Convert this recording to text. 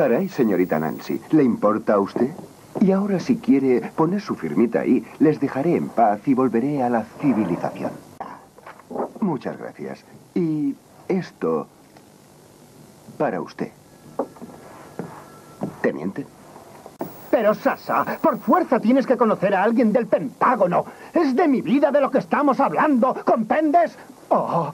Caray, señorita Nancy, ¿le importa a usted? Y ahora si quiere poner su firmita ahí, les dejaré en paz y volveré a la civilización. Muchas gracias. Y esto para usted. Teniente. Pero, Sasa, por fuerza tienes que conocer a alguien del Pentágono. Es de mi vida de lo que estamos hablando, ¿comprendes? Oh,